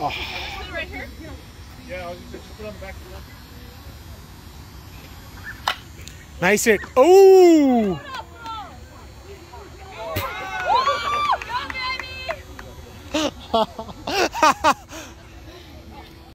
Oh. Put it right here. Yeah, I was just put it on the back. Nice hit. Oh! Ha ha.